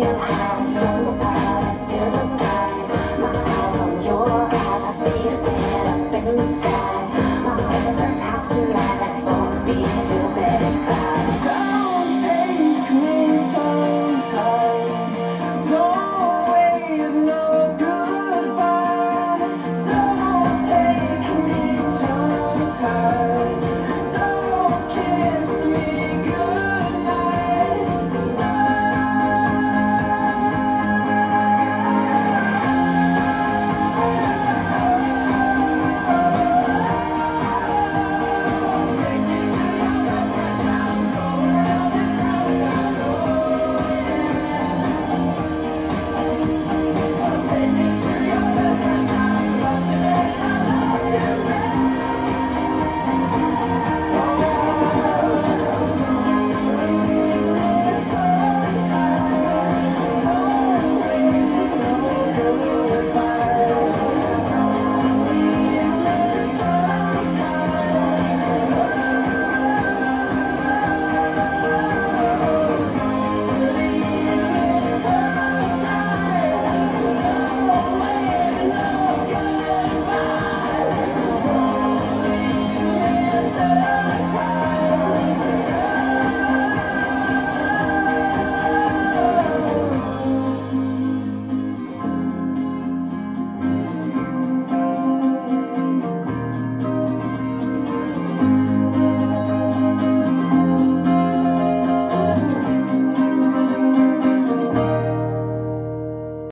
Deus.